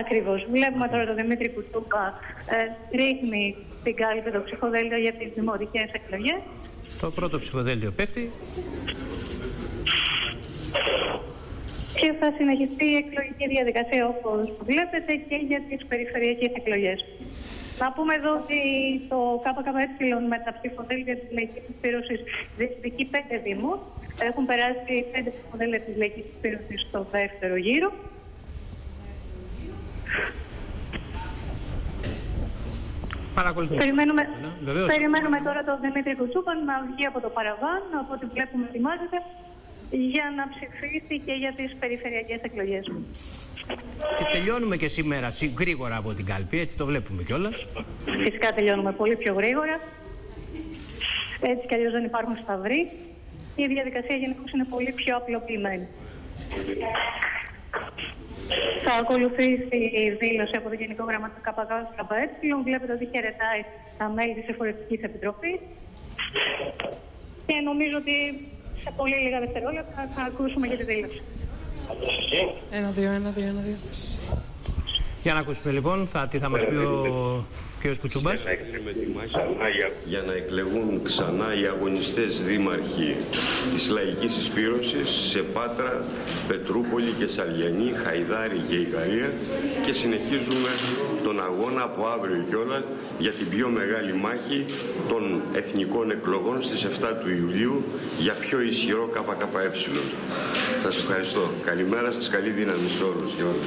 Ακριβώς. Βλέπουμε τώρα τον Δημήτρη Κουτσούπα ε, ρίχνει την κάλυπη το ψηφοδέλτιο για τις δημοτικές εκλογές. Το πρώτο ψηφοδέλτιο πέφτει. Και θα συνεχιστεί η εκλογική διαδικασία όπως βλέπετε και για τις περιφερειακές εκλογές. Να πούμε εδώ ότι το ΚΚΕ με τα ψηφοδέλτια της Λαϊκής Συσπήρωσης διεκδικεί πέντε δήμους. Έχουν περάσει πέντε ψηφοδέλτια της Λαϊκής Συσπήρωσης στο δεύτερο γύρο. Παρακολουθούμε. Περιμένουμε, Ναι, βεβαίως. περιμένουμε τώρα τον Δημήτρη Κουτσούπα να βγει από το παραβάν, από ό,τι βλέπουμε ετοιμάζεται, για να ψηφίσει και για τις περιφερειακές εκλογές. Και τελειώνουμε και σήμερα συ- γρήγορα από την κάλπη, έτσι το βλέπουμε κιόλας. Φυσικά τελειώνουμε πολύ πιο γρήγορα. Έτσι κι αλλιώς δεν υπάρχουν σταυροί. Η διαδικασία γενικώς είναι πολύ πιο απλοποιημένη. Θα ακολουθήσει η δήλωση από το Γενικό Γραμματείο ΚΚΕ. Βλέπετε ότι χαιρετάει τα μέλη της Εφορευτικής Επιτροπής. Και νομίζω ότι σε πολύ λίγα δευτερόλεπτα θα ακούσουμε και τη δήλωση. Ένα, δύο, ένα, δύο, ένα, δύο. Για να ακούσουμε λοιπόν θα, τι θα μας πει ο κ. Κουτσούμπας. με τη μάχη για να εκλεγούν ξανά οι αγωνιστές δήμαρχοι της Λαϊκής Συσπήρωσης σε Πάτρα, Πετρούπολη και Σαριανή, Χαϊδάρη και Ικαρία και συνεχίζουμε τον αγώνα από αύριο κιόλας για την πιο μεγάλη μάχη των εθνικών εκλογών στις 7 του Ιουλίου για πιο ισχυρό ΚΚΕ. Σας ευχαριστώ. Καλημέρα σας, καλή δύναμη σε όλους και όλες.